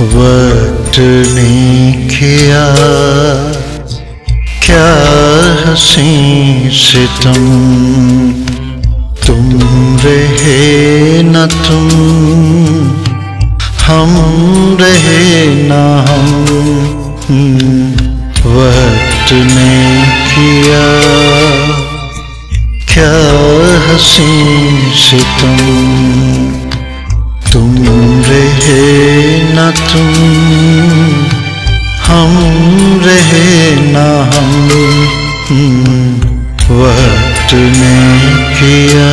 वक्त ने किया। क्या हसी से तुम तुम रहे न तुम, हम रहे न हम। वक्त ने किया। क्या हसी से तुम वक्त ने किया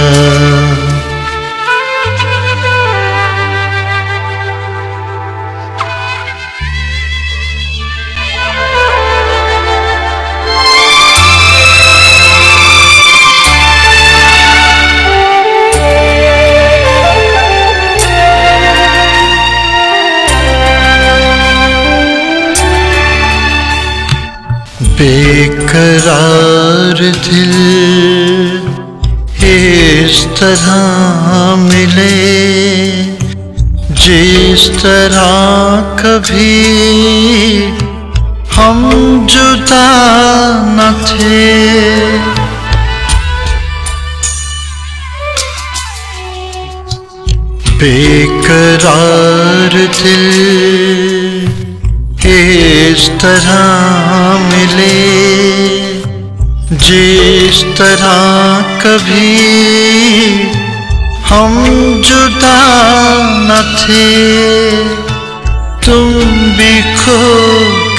बेकरार दिल इस तरह मिले, जिस तरह कभी हम जुदा न थे। बेकरार दिल इस तरह मिले जिस तरह कभी हम जुदा न थे, तुम भी खो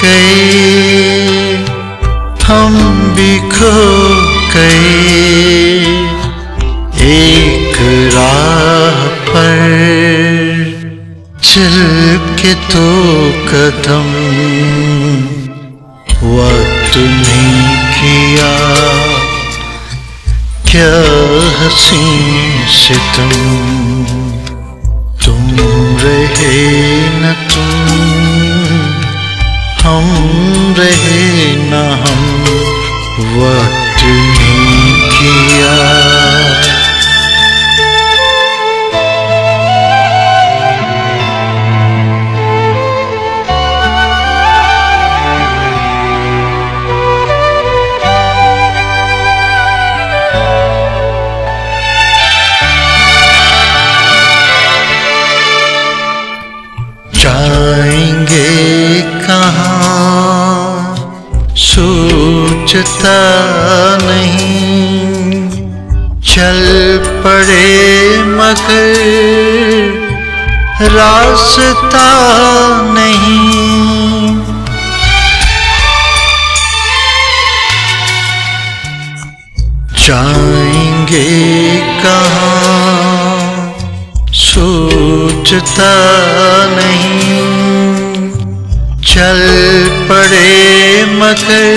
गए, हम भी खो गए। एक राह पर चल के तो कदम वक्त नहीं किया। क्या हसी से तुम तुम रहे न तुम हम रहे न हम वक्त जाएँगे कहाँ? सोचता नहीं। चल पड़े मगर रास्ता नहीं। जाएँगे कहाँ? सोचता नहीं। चल पड़े मगर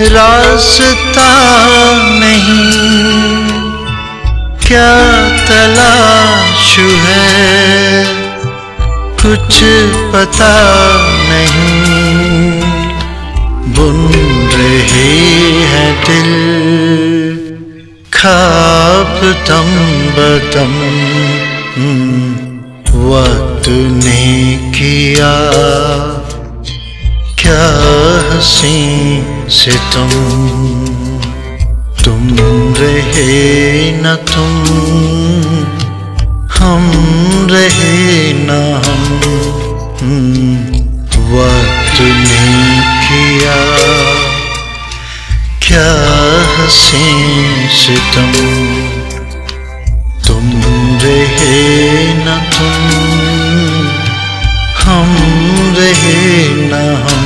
रास्ता नहीं। क्या तलाश है? कुछ पता नहीं। बुन रहे हैं दिल। खाब दम बदम। वक्त ने किया। क्या हसी से तुम? तुम रहे न तुम। हम रहे न हम। वक्त ने किया। क्या हसी से तुम तुम? रहे न तुम। हम रहे न हम।